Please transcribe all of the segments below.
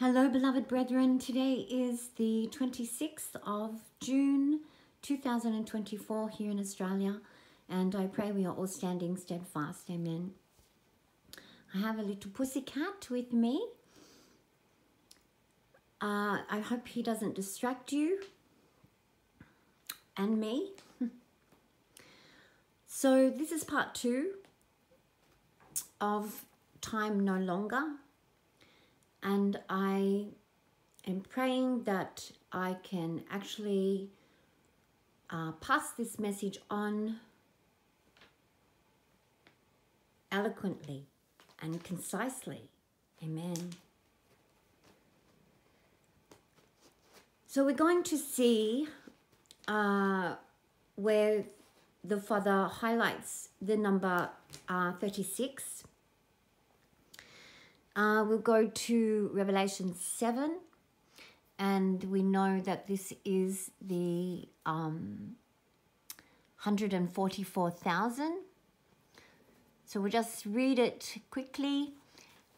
Hello, beloved brethren. Today is the 26th of June 2024 here in Australia, and I pray we are all standing steadfast. Amen. I have a little pussy cat with me. Uh, I hope he doesn't distract you and me. so, this is part two of Time No Longer and I am praying that I can actually uh, pass this message on eloquently and concisely. Amen. So we're going to see uh, where the Father highlights the number uh, 36 uh, we'll go to Revelation 7, and we know that this is the um, 144,000. So we'll just read it quickly.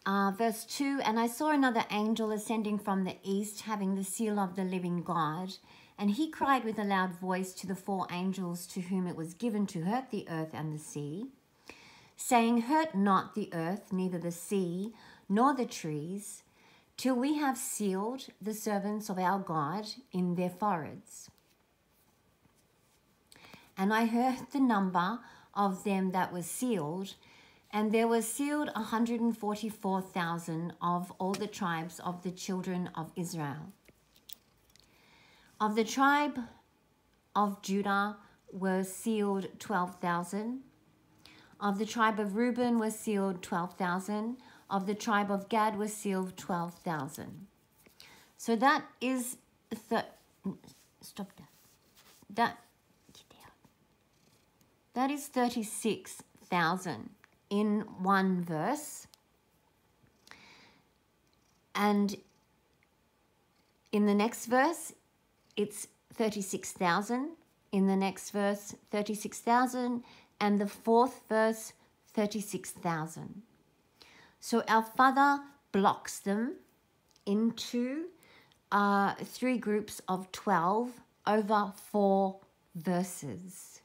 Uh, verse 2 And I saw another angel ascending from the east, having the seal of the living God. And he cried with a loud voice to the four angels to whom it was given to hurt the earth and the sea, saying, Hurt not the earth, neither the sea nor the trees, till we have sealed the servants of our God in their foreheads. And I heard the number of them that was sealed, and there were sealed 144,000 of all the tribes of the children of Israel. Of the tribe of Judah were sealed 12,000. Of the tribe of Reuben were sealed 12,000 of the tribe of Gad was sealed 12,000. So that is, th stop that. That, that is 36,000 in one verse. And in the next verse, it's 36,000. In the next verse, 36,000. And the fourth verse, 36,000. So our Father blocks them into uh, three groups of 12 over four verses.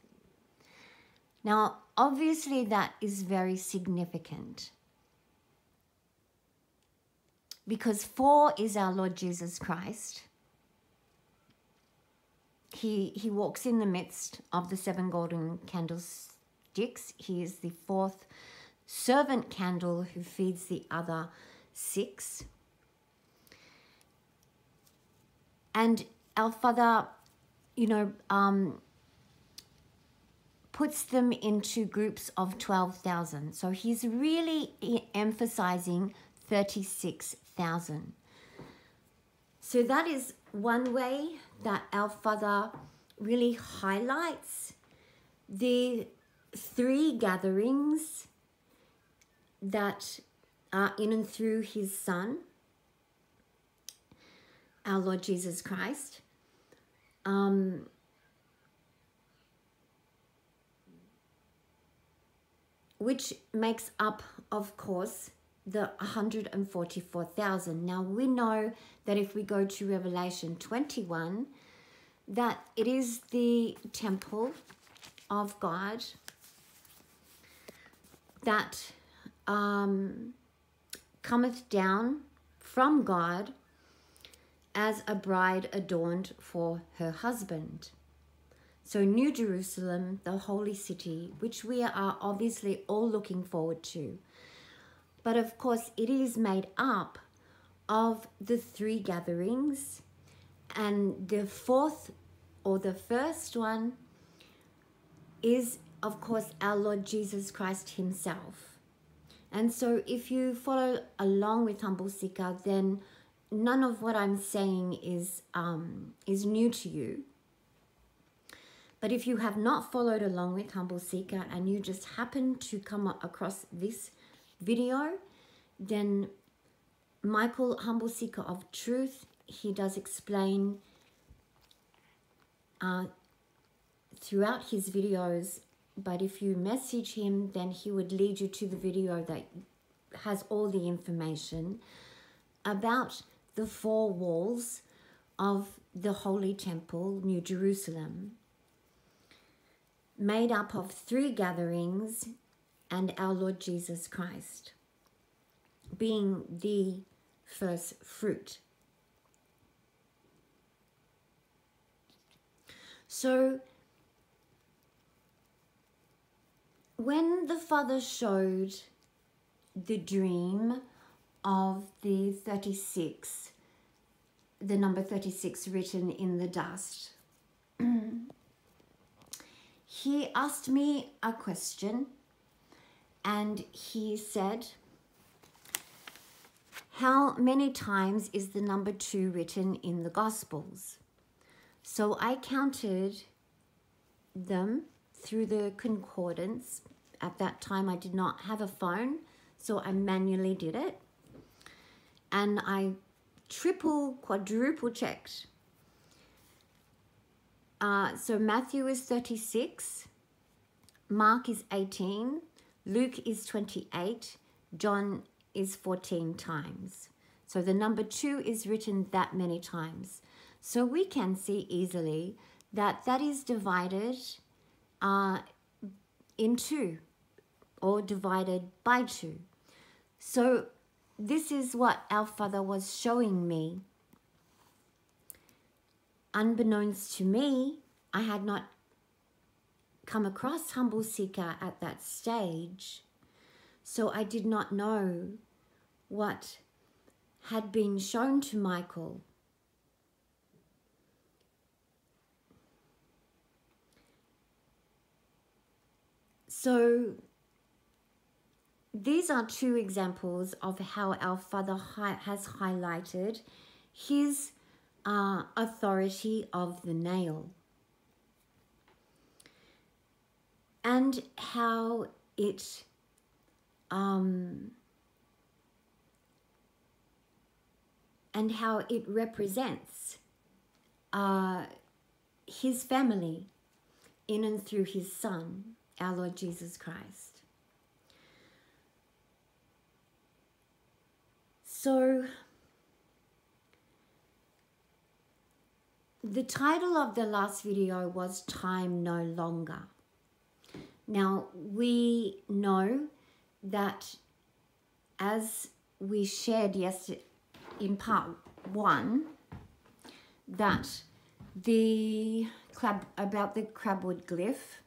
Now, obviously, that is very significant because four is our Lord Jesus Christ. He, he walks in the midst of the seven golden candlesticks. He is the fourth servant candle who feeds the other six. And our Father, you know, um, puts them into groups of 12,000. So he's really emphasizing 36,000. So that is one way that our Father really highlights the three gatherings that are in and through his Son, our Lord Jesus Christ. Um, which makes up, of course, the 144,000. Now we know that if we go to Revelation 21, that it is the temple of God that um, cometh down from God as a bride adorned for her husband. So, New Jerusalem, the holy city, which we are obviously all looking forward to. But of course, it is made up of the three gatherings, and the fourth or the first one is, of course, our Lord Jesus Christ Himself. And so if you follow along with Humble Seeker, then none of what I'm saying is, um, is new to you. But if you have not followed along with Humble Seeker and you just happen to come across this video, then Michael Humble Seeker of Truth, he does explain uh, throughout his videos but if you message him, then he would lead you to the video that has all the information about the four walls of the Holy Temple, New Jerusalem, made up of three gatherings and our Lord Jesus Christ being the first fruit. So, when the Father showed the dream of the 36, the number 36 written in the dust, he asked me a question and he said, How many times is the number two written in the Gospels? So I counted them through the concordance. At that time, I did not have a phone, so I manually did it. And I triple, quadruple checked. Uh, so Matthew is 36, Mark is 18, Luke is 28, John is 14 times. So the number two is written that many times. So we can see easily that that is divided uh, in two or divided by two. So this is what our Father was showing me. Unbeknownst to me, I had not come across Humble Seeker at that stage, so I did not know what had been shown to Michael. So these are two examples of how our Father has highlighted his uh, authority of the nail and how it um, and how it represents uh, his family in and through his Son, our Lord Jesus Christ. So, the title of the last video was Time No Longer. Now, we know that as we shared yesterday in part one, that the crab about the crabwood glyph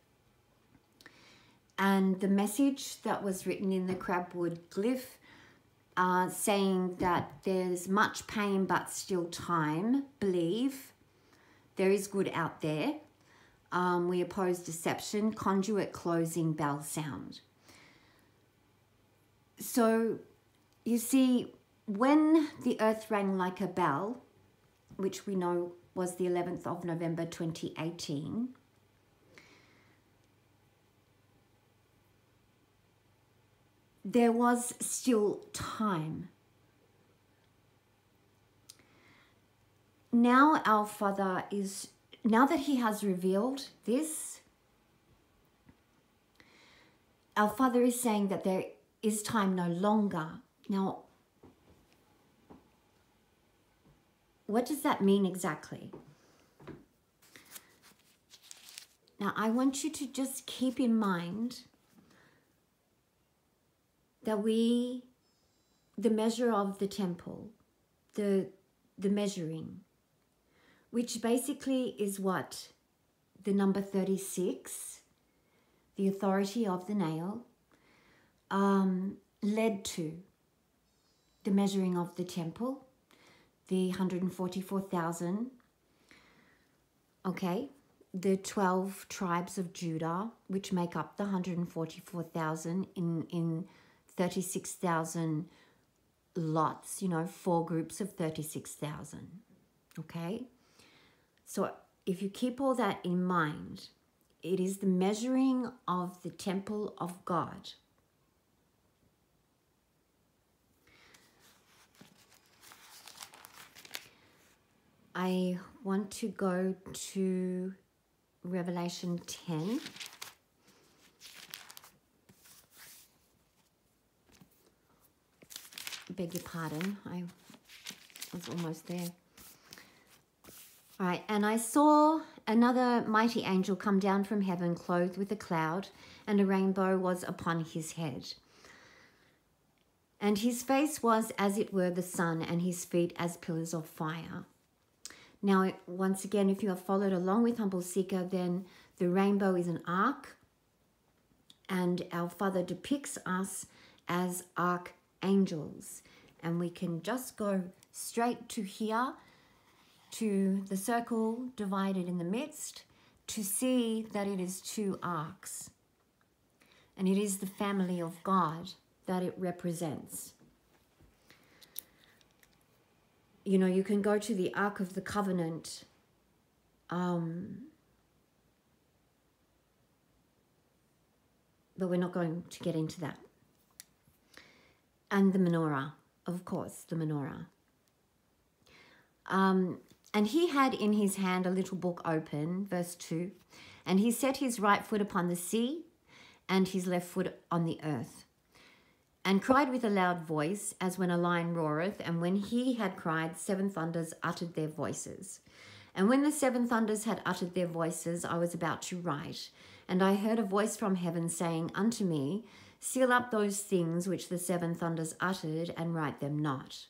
and the message that was written in the crabwood glyph uh, saying that there's much pain but still time, believe there is good out there. Um, we oppose deception, conduit closing bell sound. So you see, when the earth rang like a bell, which we know was the 11th of November 2018, there was still time. Now our Father is, now that He has revealed this, our Father is saying that there is time no longer. Now, what does that mean exactly? Now, I want you to just keep in mind that we, the measure of the temple, the, the measuring, which basically is what? The number 36, the authority of the nail, um, led to the measuring of the temple, the 144,000, okay, the 12 tribes of Judah, which make up the 144,000 in, in 36,000 lots, you know, four groups of 36,000. Okay? So if you keep all that in mind, it is the measuring of the temple of God. I want to go to Revelation 10. Beg your pardon, I was almost there. All right, and I saw another mighty angel come down from heaven, clothed with a cloud, and a rainbow was upon his head. And his face was as it were the sun, and his feet as pillars of fire. Now, once again, if you have followed along with Humble Seeker, then the rainbow is an arc, and our Father depicts us as archangels. And we can just go straight to here, to the circle divided in the midst, to see that it is two arcs. And it is the family of God that it represents. You know, you can go to the Ark of the Covenant. Um, but we're not going to get into that. And the menorah, of course, the menorah. Um, and he had in his hand a little book open, verse 2. And he set his right foot upon the sea and his left foot on the earth. And cried with a loud voice, as when a lion roareth. And when he had cried, seven thunders uttered their voices. And when the seven thunders had uttered their voices, I was about to write. And I heard a voice from heaven saying unto me, Seal up those things which the seven thunders uttered, and write them not.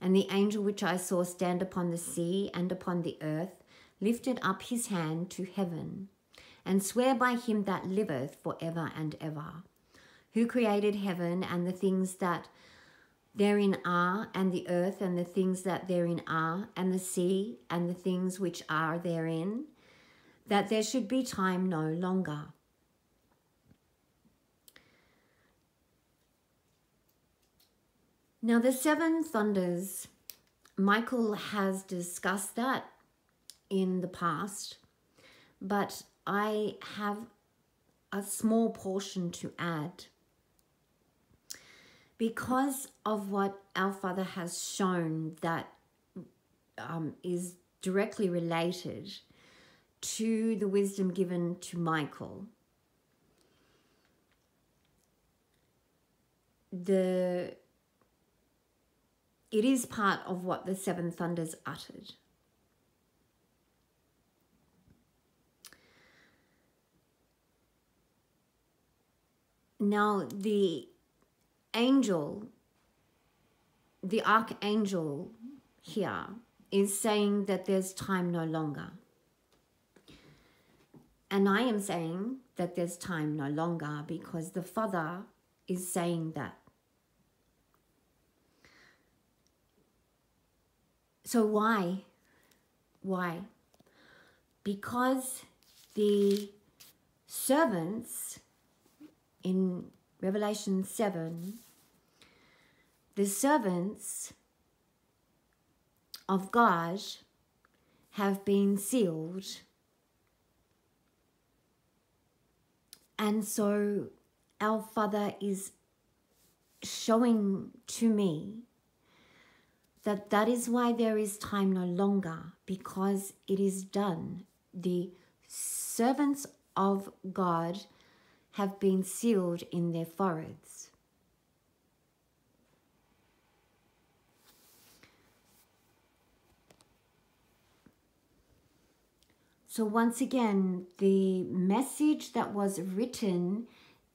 And the angel which I saw stand upon the sea and upon the earth lifted up his hand to heaven, and sware by him that liveth for ever and ever, who created heaven and the things that therein are, and the earth and the things that therein are, and the sea and the things which are therein, that there should be time no longer. Now, the seven thunders, Michael has discussed that in the past, but I have a small portion to add. Because of what our Father has shown that um, is directly related to the wisdom given to Michael, the it is part of what the seven thunders uttered. Now, the angel, the archangel here, is saying that there's time no longer. And I am saying that there's time no longer because the Father is saying that. So, why? Why? Because the servants in Revelation 7, the servants of God have been sealed. And so our Father is showing to me that that is why there is time no longer because it is done. The servants of God have been sealed in their foreheads. So, once again, the message that was written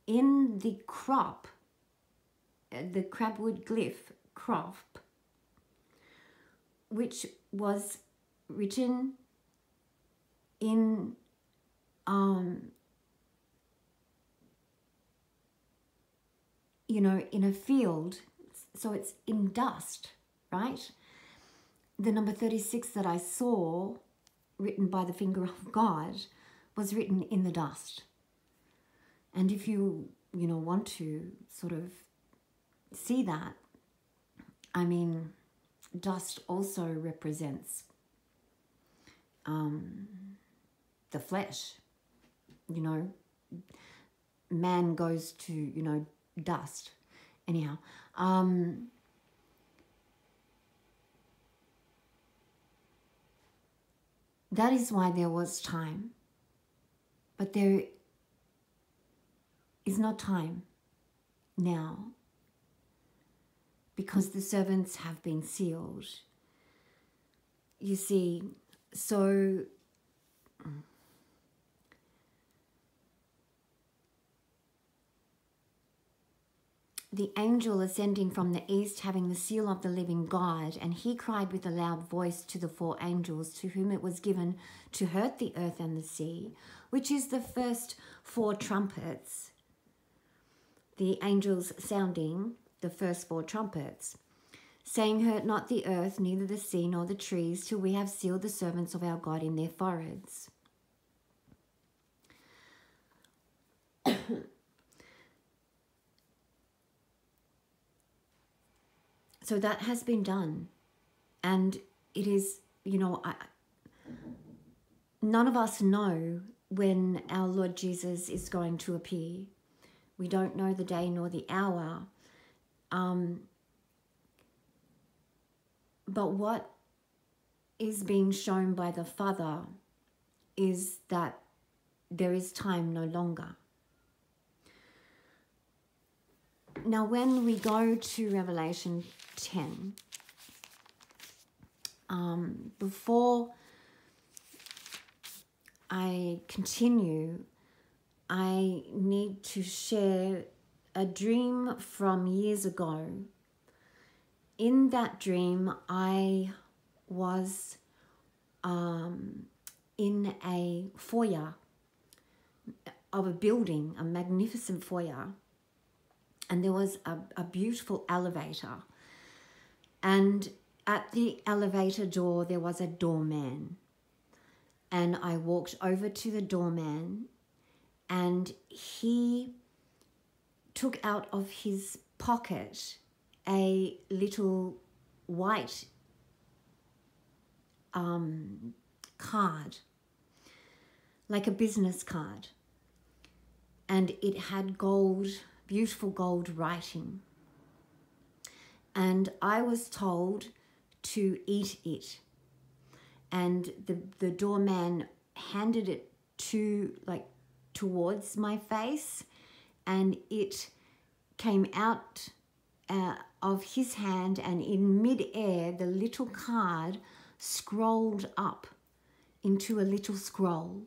in the crop, uh, the crabwood glyph crop, which was written in um, you know, in a field, so it's in dust, right? The number 36 that I saw written by the finger of God was written in the dust. And if you, you know, want to sort of see that, I mean, dust also represents um, the flesh. You know, man goes to, you know, dust. Anyhow, um, that is why there was time. But there is not time now. Because the servants have been sealed. You see, so the angel ascending from the east, having the seal of the living God, and he cried with a loud voice to the four angels to whom it was given to hurt the earth and the sea, which is the first four trumpets. The angels sounding the first four trumpets, saying, Hurt not the earth, neither the sea, nor the trees, till we have sealed the servants of our God in their foreheads. so that has been done. And it is you know I, none of us know when our lord jesus is going to appear. We don't know the day nor the hour um, but what is being shown by the father is that there is time no longer now when we go to revelation 10. Um, before I continue, I need to share a dream from years ago. In that dream, I was um, in a foyer of a building, a magnificent foyer, and there was a, a beautiful elevator and at the elevator door, there was a doorman. And I walked over to the doorman, and he took out of his pocket a little white um, card, like a business card. And it had gold, beautiful gold writing and I was told to eat it. And the, the doorman handed it to, like, towards my face, and it came out uh, of his hand, and in midair, the little card scrolled up into a little scroll.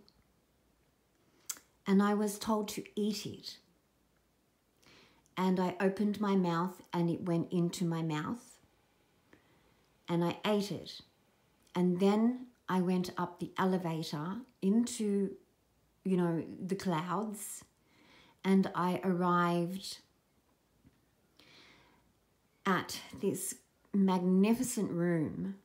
And I was told to eat it and I opened my mouth and it went into my mouth and I ate it. And then I went up the elevator into, you know, the clouds and I arrived at this magnificent room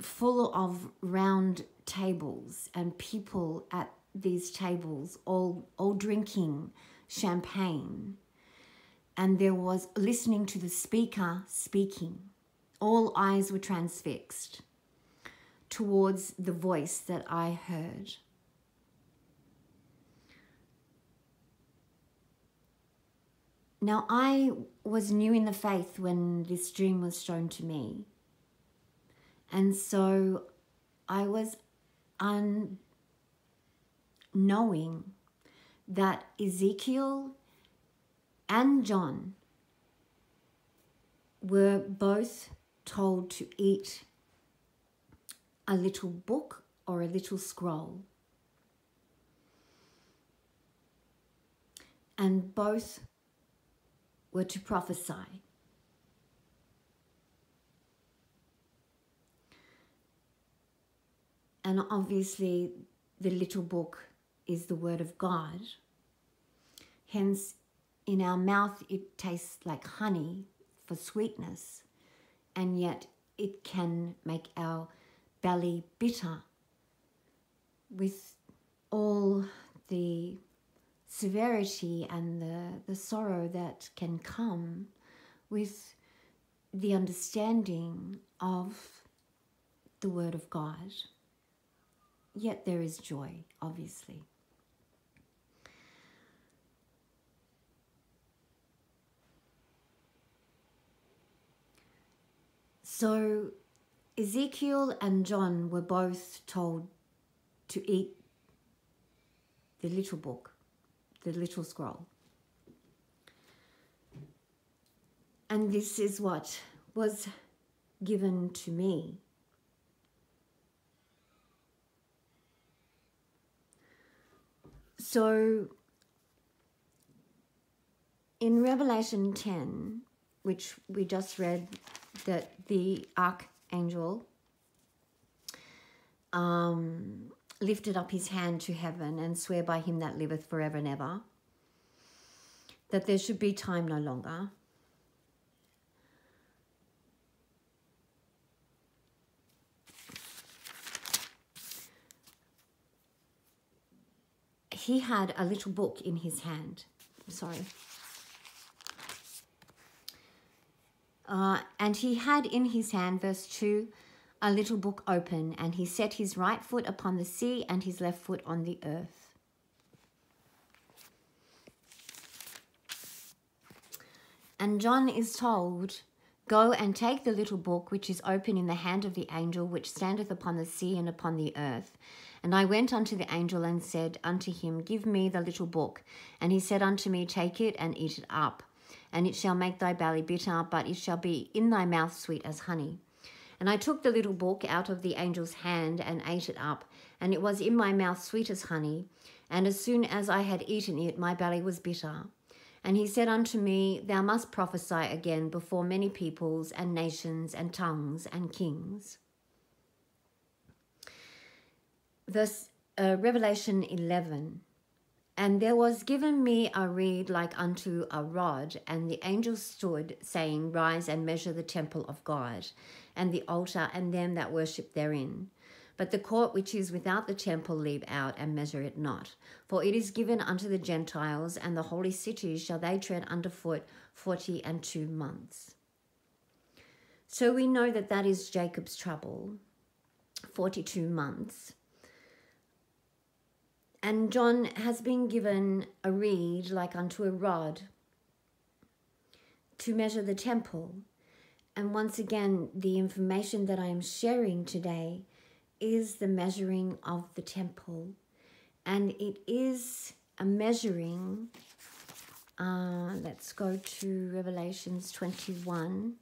full of round tables and people at these tables all all drinking champagne, and there was listening to the speaker speaking. All eyes were transfixed towards the voice that I heard. Now, I was new in the faith when this dream was shown to me. And so I was unknowing that Ezekiel and John were both told to eat a little book or a little scroll. And both were to prophesy. And obviously, the little book is the Word of God. Hence, in our mouth, it tastes like honey for sweetness, and yet it can make our belly bitter with all the severity and the, the sorrow that can come with the understanding of the Word of God. Yet there is joy, obviously. So Ezekiel and John were both told to eat the little book, the little scroll. And this is what was given to me. So in Revelation 10, which we just read, that the archangel um, lifted up his hand to heaven and swear by him that liveth forever and ever, that there should be time no longer. He had a little book in his hand. Sorry. Uh, and he had in his hand, verse 2, a little book open, and he set his right foot upon the sea and his left foot on the earth. And John is told, Go and take the little book which is open in the hand of the angel which standeth upon the sea and upon the earth. And I went unto the angel and said unto him, Give me the little book. And he said unto me, Take it and eat it up and it shall make thy belly bitter, but it shall be in thy mouth sweet as honey. And I took the little book out of the angel's hand and ate it up, and it was in my mouth sweet as honey. And as soon as I had eaten it, my belly was bitter. And he said unto me, Thou must prophesy again before many peoples and nations and tongues and kings. Verse uh, Revelation 11. And there was given me a reed like unto a rod, and the angel stood, saying, Rise and measure the temple of God, and the altar, and them that worship therein. But the court which is without the temple leave out, and measure it not. For it is given unto the Gentiles, and the holy cities shall they tread under foot forty and two months. So we know that that is Jacob's trouble, 42 months. And John has been given a reed like unto a rod to measure the temple. And once again, the information that I am sharing today is the measuring of the temple. And it is a measuring. Uh, let's go to Revelations 21.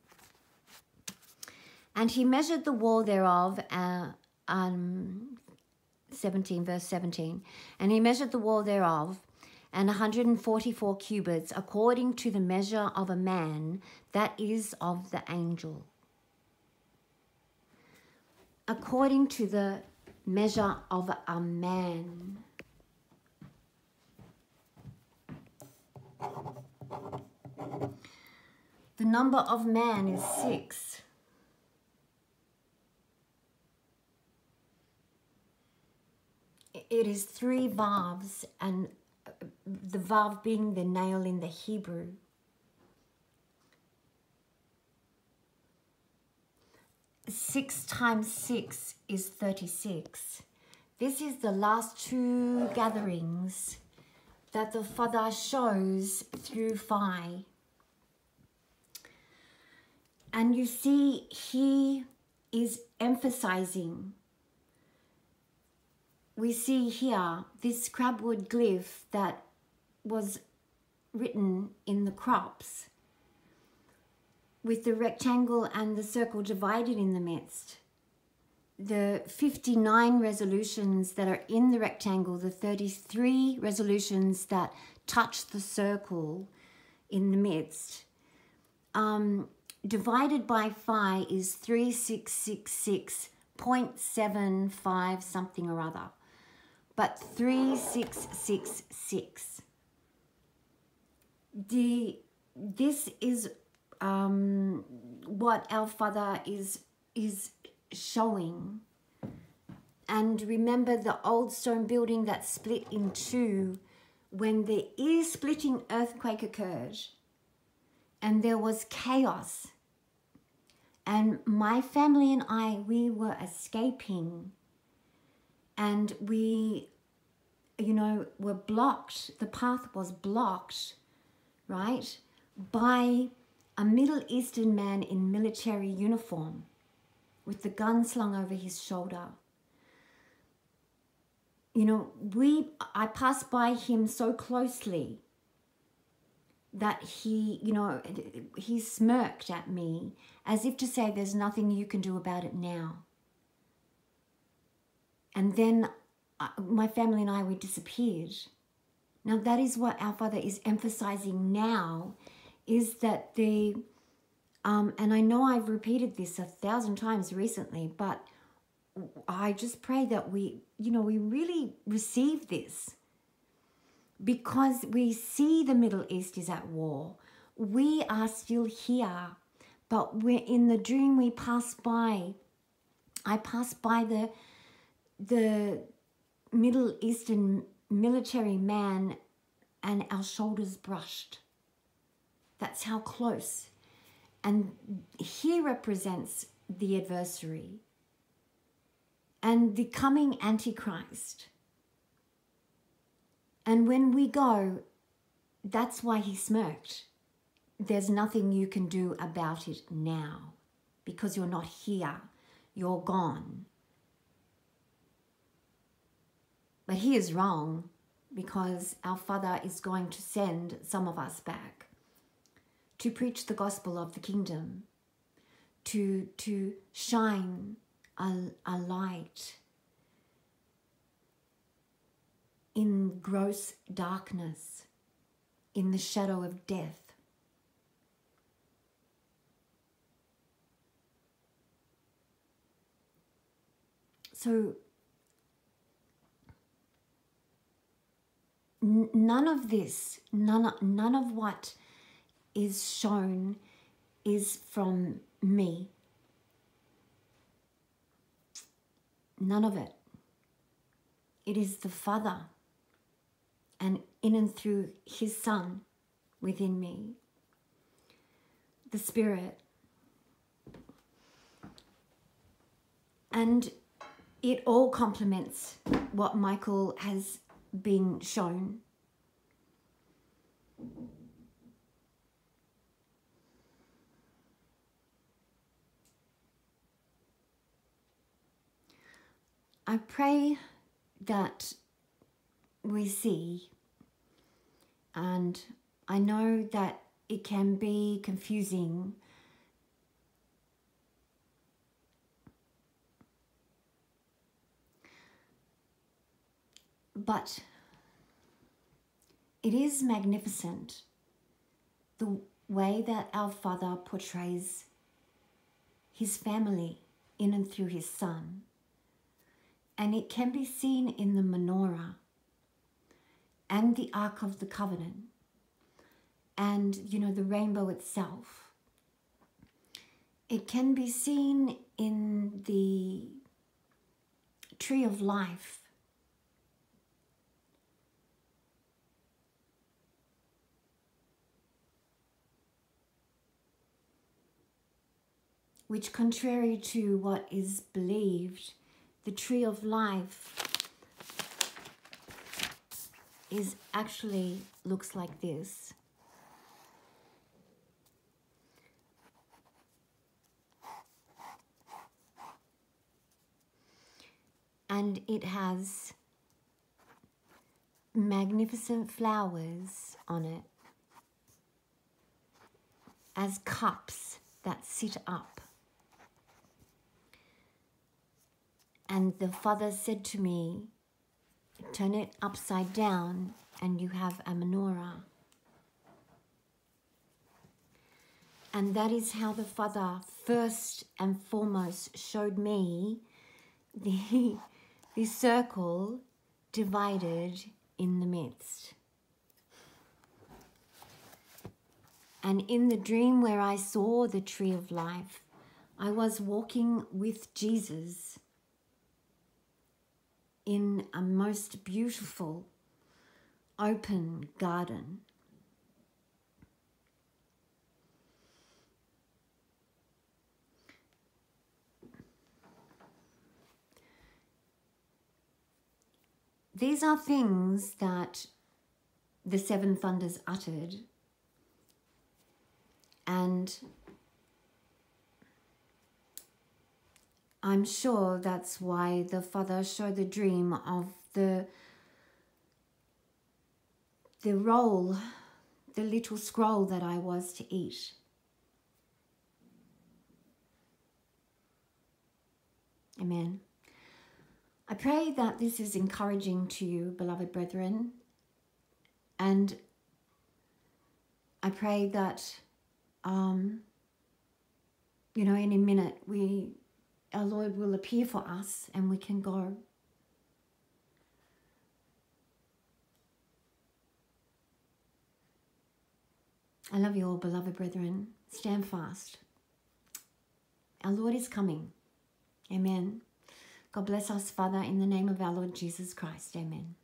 And he measured the wall thereof, uh, um, 17, verse 17. And he measured the wall thereof, and 144 cubits, according to the measure of a man, that is of the angel. According to the measure of a man. The number of man is six. it is three vavs, and the vav being the nail in the Hebrew. Six times six is 36. This is the last two gatherings that the Father shows through Phi. And you see, he is emphasizing we see here this crabwood glyph that was written in the crops with the rectangle and the circle divided in the midst. The 59 resolutions that are in the rectangle, the 33 resolutions that touch the circle in the midst, um, divided by phi is 3666.75 something or other but 3666. The, this is um, what our Father is, is showing. And remember the old stone building that split in two when the ear splitting earthquake occurred and there was chaos. And my family and I, we were escaping and we, you know, were blocked. The path was blocked, right, by a Middle Eastern man in military uniform with the gun slung over his shoulder. You know, we I passed by him so closely that he, you know, he smirked at me as if to say, There's nothing you can do about it now. And then uh, my family and I, we disappeared. Now, that is what our Father is emphasizing now is that the, um, and I know I've repeated this a thousand times recently, but I just pray that we, you know, we really receive this because we see the Middle East is at war. We are still here, but we're in the dream we pass by. I pass by the the Middle Eastern military man and our shoulders brushed. That's how close. And he represents the adversary and the coming Antichrist. And when we go, that's why he smirked. There's nothing you can do about it now because you're not here, you're gone. But he is wrong because our Father is going to send some of us back to preach the gospel of the kingdom, to, to shine a, a light in gross darkness, in the shadow of death. So, none of this, none, none of what is shown is from me. None of it. It is the Father and in and through His Son within me, the Spirit. And it all complements what Michael has been shown. I pray that we see, and I know that it can be confusing. But it is magnificent the way that our Father portrays his family in and through his Son and it can be seen in the menorah and the Ark of the Covenant and, you know, the rainbow itself. It can be seen in the tree of life. Which, contrary to what is believed, the tree of life is actually looks like this. And it has magnificent flowers on it as cups that sit up. And the father said to me, Turn it upside down, and you have a menorah. And that is how the Father first and foremost showed me the, the circle divided in the midst. And in the dream where I saw the tree of life, I was walking with Jesus in a most beautiful open garden. These are things that the seven thunders uttered, and I'm sure that's why the father showed the dream of the the role the little scroll that I was to eat. Amen. I pray that this is encouraging to you, beloved brethren. And I pray that, um, you know, in a minute, we, our Lord will appear for us and we can go. I love you all, beloved brethren. Stand fast. Our Lord is coming. Amen. God bless us, Father, in the name of our Lord Jesus Christ. Amen.